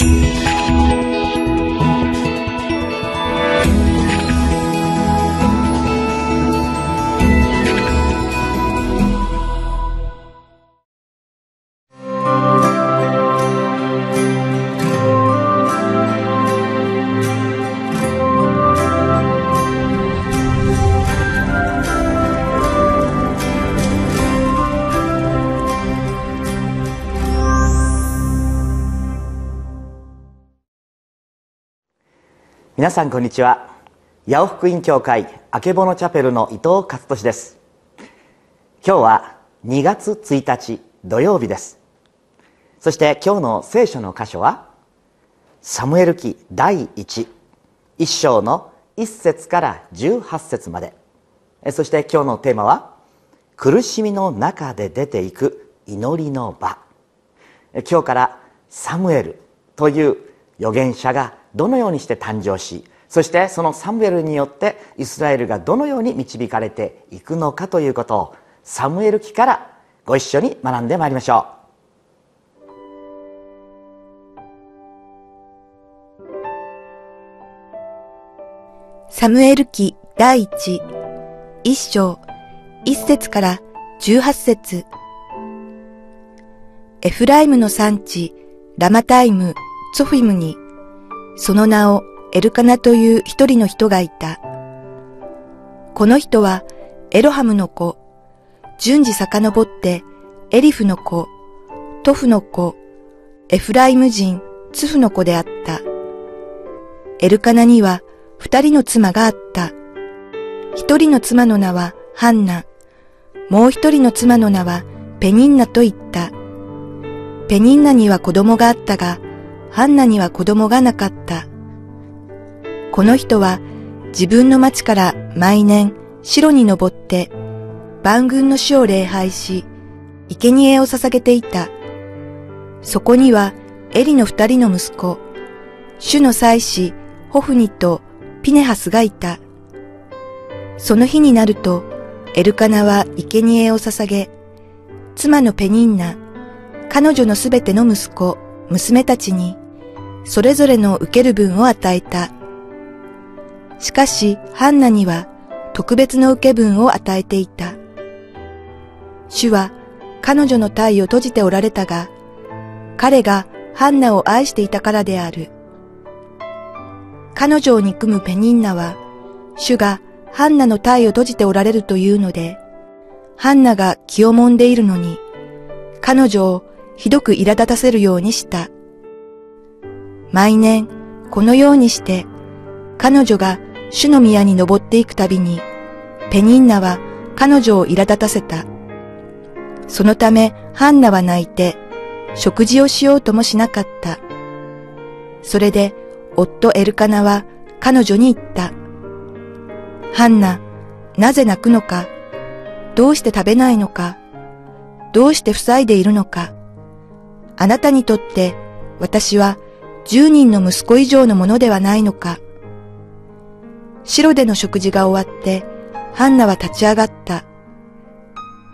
You. 皆さんこんにちは。八尾福音教会あけぼのチャペルの伊藤勝利です。今日は2月1日土曜日です。そして今日の聖書の箇所はサムエル記第11章の1節から18節まで。そして今日のテーマは苦しみの中で出ていく祈りの場。今日からサムエルという預言者がどのようにして誕生しそしてそのサムエルによってイスラエルがどのように導かれていくのかということをサムエル記からご一緒に学んでまいりましょうサムエル記第一、一章、一節から十八節。エフライムの産地、ラマタイム、ツォフィムにその名をエルカナという一人の人がいた。この人はエロハムの子、順次遡ってエリフの子、トフの子、エフライム人、ツフの子であった。エルカナには二人の妻があった。一人の妻の名はハンナ、もう一人の妻の名はペニンナと言った。ペニンナには子供があったが、ハンナには子供がなかった。この人は自分の町から毎年城に登って万軍の主を礼拝し、生贄を捧げていた。そこにはエリの二人の息子、主の祭司、ホフニとピネハスがいた。その日になると、エルカナは生贄を捧げ、妻のペニンナ、彼女のすべての息子、娘たちに、それぞれの受ける分を与えた。しかし、ハンナには特別の受け分を与えていた。主は彼女の体を閉じておられたが、彼がハンナを愛していたからである。彼女を憎むペニンナは、主がハンナの体を閉じておられるというので、ハンナが気をもんでいるのに、彼女をひどく苛立たせるようにした。毎年、このようにして、彼女が主の宮に登っていくたびに、ペニンナは彼女を苛立たせた。そのため、ハンナは泣いて、食事をしようともしなかった。それで、夫エルカナは彼女に言った。ハンナ、なぜ泣くのか？どうして食べないのか？どうして塞いでいるのか？あなたにとって私は十人の息子以上のものではないのか。白での食事が終わって、ハンナは立ち上がった。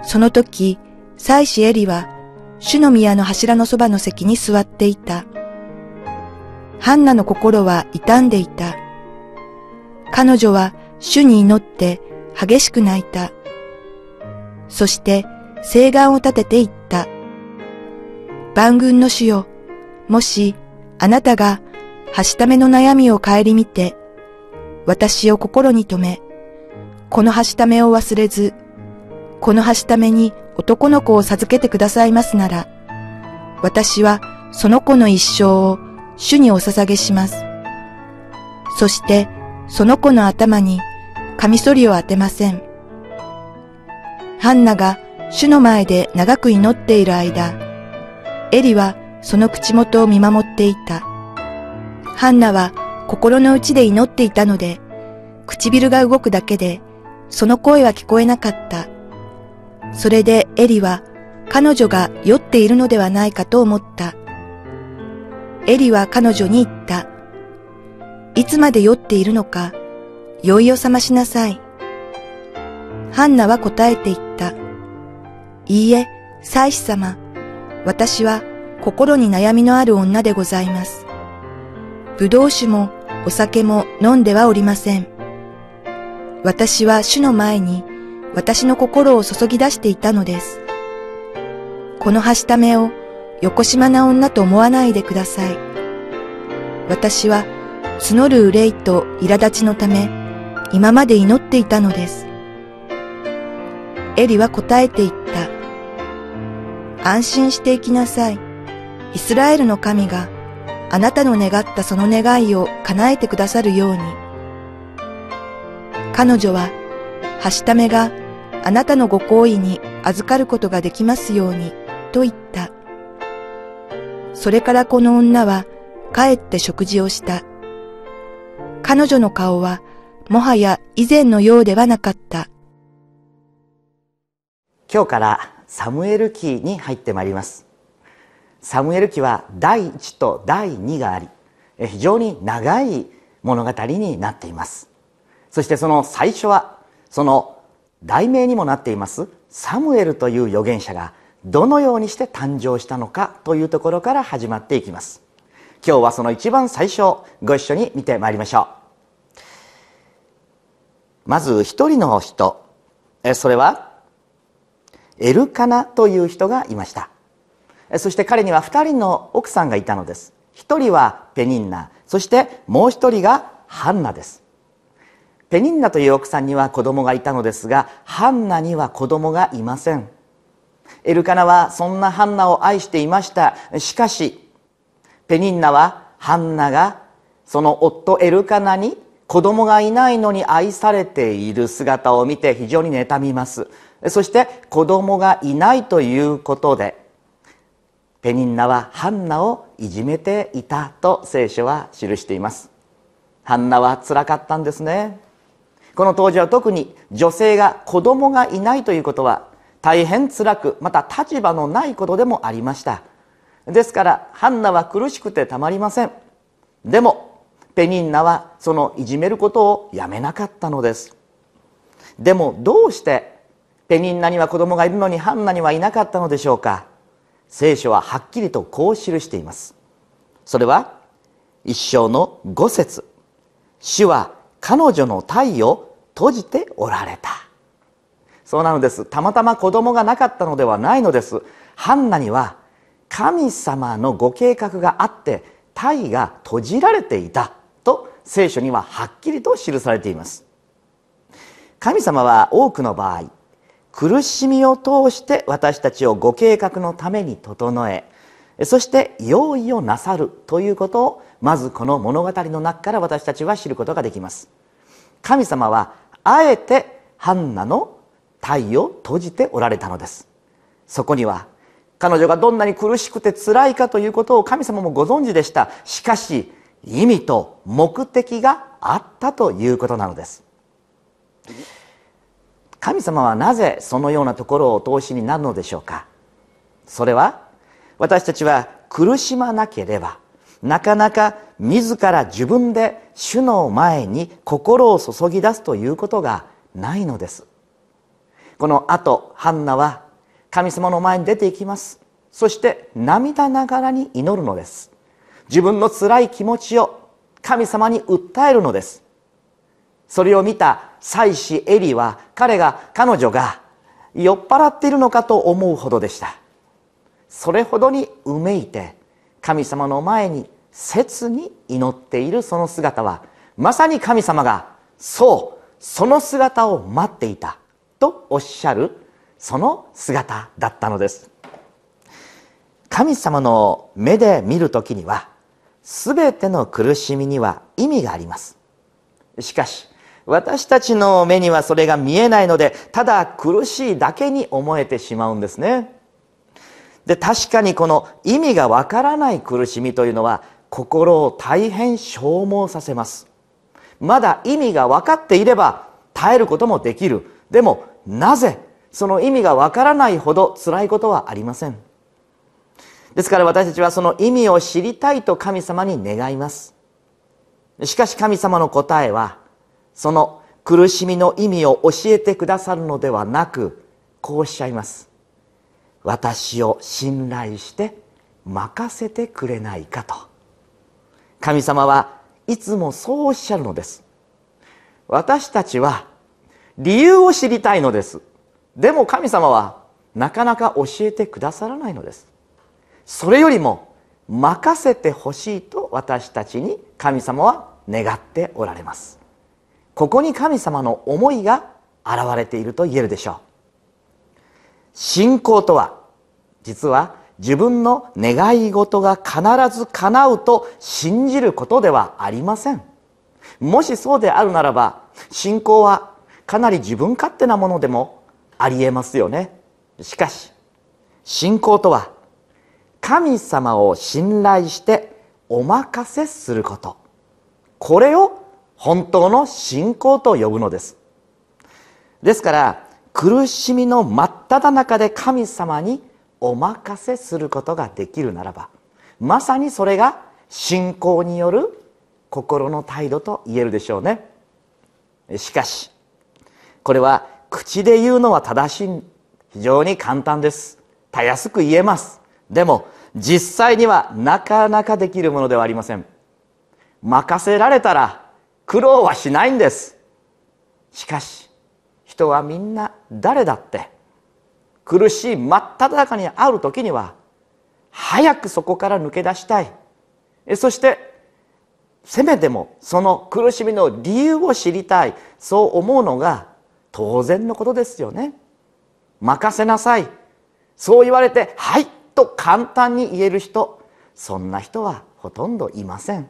その時、妻子エリは、主の宮の柱のそばの席に座っていた。ハンナの心は傷んでいた。彼女は主に祈って激しく泣いた。そして、誓願を立てて言った。万軍の主よ、もしあなたがはしための悩みを顧みて、私を心に留め、このはしためを忘れず、このはしために男の子を授けてくださいますなら、私はその子の一生を主にお捧げします。そしてその子の頭にカミソリを当てません。ハンナが主の前で長く祈っている間、エリはその口元を見守っていた。ハンナは心の内で祈っていたので、唇が動くだけで、その声は聞こえなかった。それでエリは彼女が酔っているのではないかと思った。エリは彼女に言った。いつまで酔っているのか、酔いを覚ましなさい。ハンナは答えて言った。いいえ、祭司様、私は心に悩みのある女でございます。葡萄酒もお酒も飲んではおりません。私は主の前に私の心を注ぎ出していたのです。このはしためを横島な女と思わないでください。私は募る憂いと苛立ちのため今まで祈っていたのです。エリは答えて言った。安心していきなさい。イスラエルの神があなたの願ったその願いを叶えてくださるように。彼女は、はしためがあなたのご好意に預かることができますように、と言った。それからこの女は帰って食事をした。彼女の顔はもはや以前のようではなかった。今日からサムエル記に入ってまいりますサムエル記は第1と第2があり非常に長い物語になっています。そしてその最初はその題名にもなっていますサムエルという預言者がどのようにして誕生したのかというところから始まっていきます。今日はその一番最初ご一緒に見てまいりましょう。まず一人の人。それはエルカナという人がいました。そして彼には2人の奥さんがいたのです。1人はペニンナそしてもう1人がハンナです。ペニンナという奥さんには子供がいたのですがハンナには子供がいません。エルカナはそんなハンナを愛していました。しかしペニンナはハンナがその夫エルカナに子供がいないのに愛されている姿を見て非常に妬みます。そして子供がいないということでペニンナはハンナをいじめていたと聖書は記しています。ハンナはつらかったんですね。この当時は特に女性が子供がいないということは大変辛くまた立場のないことでもありました。ですからハンナは苦しくてたまりません。でもペニンナはそのいじめることをやめなかったのです。でもどうしてペニンナには子供がいるのにハンナにはいなかったのでしょうか？聖書ははっきりとこう記しています。それは一章の五節。主は彼女の体を閉じておられた。そうなのです。たまたま子供がなかったのではないのです。ハンナには神様のご計画があって体が閉じられていた。と聖書にははっきりと記されています。神様は多くの場合苦しみを通して私たちをご計画のために整えそして用意をなさるということをまずこの物語の中から私たちは知ることができます。神様はあえてハンナの体を閉じておられたのです。そこには彼女がどんなに苦しくて辛いかということを神様もご存知でした。しかし意味と目的があったということなのです。神様はなぜそのようなところをお通しになるのでしょうか？それは私たちは苦しまなければなかなか自ら自分で主の前に心を注ぎ出すということがないのです。この後ハンナは神様の前に出ていきます。そして涙ながらに祈るのです。自分の辛い気持ちを神様に訴えるのです。それを見た妻子エリは彼が彼女が酔っ払っているのかと思うほどでした。それほどにうめいて神様の前に切に祈っているその姿はまさに神様がそうその姿を待っていたとおっしゃるその姿だったのです。神様の目で見る時には全ての苦しみには意味があります。しかし私たちの目にはそれが見えないのでただ苦しいだけに思えてしまうんですね。で確かにこの意味がわからない苦しみというのは心を大変消耗させます。まだ意味が分かっていれば耐えることもできる。でもなぜその意味がわからないほど辛いことはありません。ですから私たちはその意味を知りたいと神様に願います。しかし神様の答えはその苦しみの意味を教えてくださるのではなくこうおっしゃいます。私を信頼して任せてくれないかと。神様はいつもそうおっしゃるのです。私たちは理由を知りたいのです。でも神様はなかなか教えてくださらないのです。それよりも任せてほしいと私たちに神様は願っておられます。ここに神様の思いが現れていると言えるでしょう。信仰とは実は自分の願い事が必ず叶うと信じることではありません。もしそうであるならば信仰はかなり自分勝手なものでもありえますよね。しかし信仰とは神様を信頼してお任せすること。これを本当の信仰と呼ぶのです。ですから苦しみの真っ只中で神様にお任せすることができるならばまさにそれが信仰による心の態度と言えるでしょうね。しかしこれは口で言うのは正しい。非常に簡単です。たやすく言えます。でも実際にはなかなかできるものではありません。任せられたら苦労はしないんです。しかし人はみんな誰だって苦しい真っ只中にある時には早くそこから抜け出したい。そしてせめてもその苦しみの理由を知りたい。そう思うのが当然のことですよね。任せなさい。そう言われて「はい」と簡単に言える人そんな人はほとんどいません。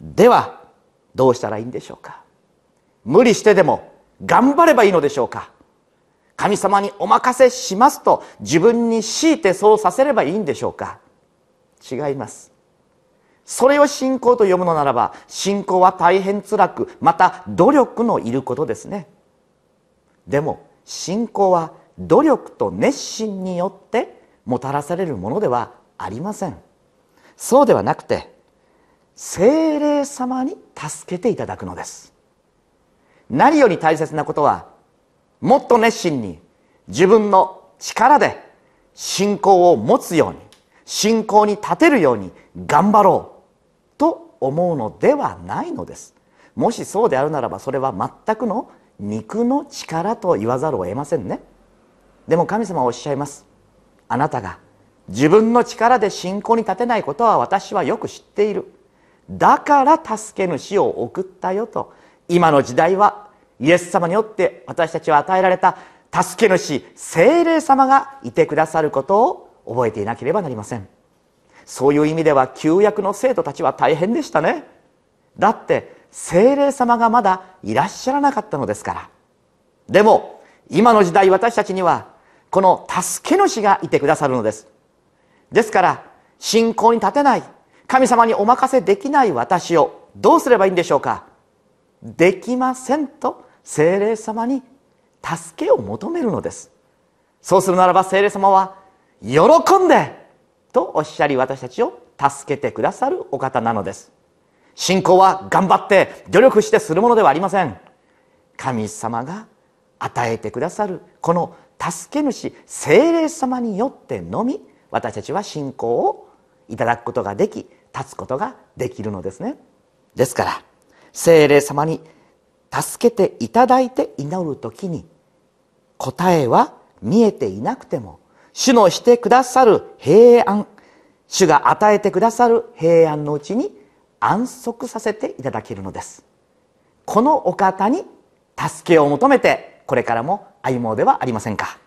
ではどうしたらいいんでしょうか？無理してでも頑張ればいいのでしょうか？神様にお任せしますと自分に強いてそうさせればいいんでしょうか？違います。それを信仰と読むのならば信仰は大変辛くまた努力のいることですね。でも信仰は努力と熱心によってもたらされるものではありません。そうではなくて精霊様に助けていただくのです。何より大切なことはもっと熱心に自分の力で信仰を持つように信仰に立てるように頑張ろうと思うのではないのです。もしそうであるならばそれは全くの肉の力と言わざるを得ませんね。でも神様はおっしゃいます。あなたが自分の力で信仰に立てないことは私はよく知っている。だから助け主を送ったよと。今の時代はイエス様によって私たちは与えられた助け主精霊様がいてくださることを覚えていなければなりません。そういう意味では旧約の生徒たちは大変でしたね。だって精霊様がまだいらっしゃらなかったのですから。でも今の時代私たちにはこの助け主がいてくださるのです。ですから信仰に立てない神様にお任せできない私をどうすればいいんでしょうか？できませんと精霊様に助けを求めるのです。そうするならば精霊様は喜んでとおっしゃり私たちを助けてくださるお方なのです。信仰は頑張って努力してするものではありません。神様が与えてくださるこの助け主精霊様によってのみ私たちは信仰をいただくことができ立つことができるのですね。ですから精霊様に助けていただいて祈る時に答えは見えていなくても主のしてくださる平安主が与えてくださる平安のうちに安息させていただけるのです。このお方に助けを求めてこれからも歩もうではありませんか？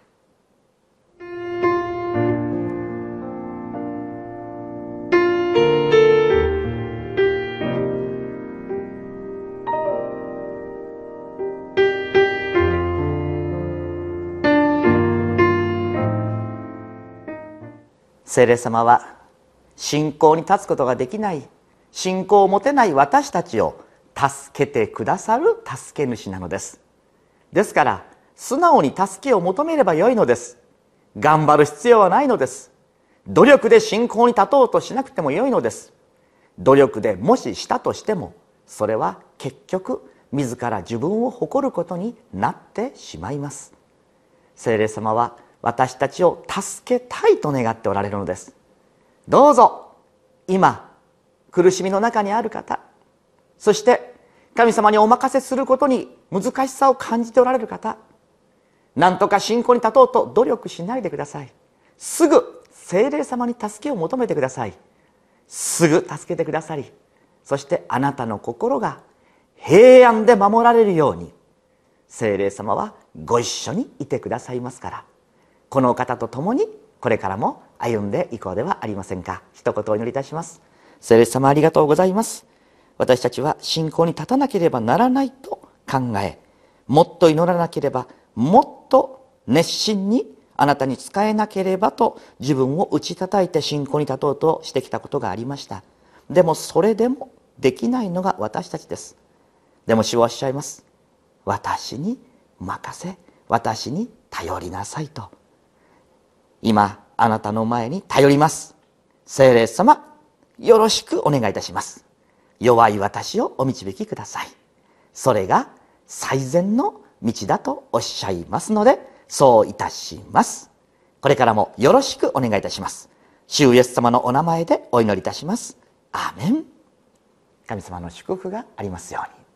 聖霊様は信仰に立つことができない信仰を持てない私たちを助けてくださる助け主なのです。ですから素直に助けを求めればよいのです。頑張る必要はないのです。努力で信仰に立とうとしなくてもよいのです。努力でもししたとしてもそれは結局自ら自分を誇ることになってしまいます。聖霊様は私たちを助けたいと願っておられるのです。どうぞ今苦しみの中にある方そして神様にお任せすることに難しさを感じておられる方何とか信仰に立とうと努力しないでください。すぐ精霊様に助けを求めてください。すぐ助けてくださりそしてあなたの心が平安で守られるように精霊様はご一緒にいてくださいますから。この方と共にこれからも歩んでいこうではありませんか。一言お祈りいたします。聖霊様ありがとうございます。私たちは信仰に立たなければならないと考えもっと祈らなければもっと熱心にあなたに仕えなければと自分を打ち叩いて信仰に立とうとしてきたことがありました。でもそれでもできないのが私たちです。でも主はおっしゃいます。私に任せ私に頼りなさいと。今あなたの前に頼ります。聖霊様よろしくお願いいたします。弱い私をお導きください。それが最善の道だとおっしゃいますのでそういたします。これからもよろしくお願いいたします。主イエス様のお名前でお祈りいたします。アーメン。神様の祝福がありますように。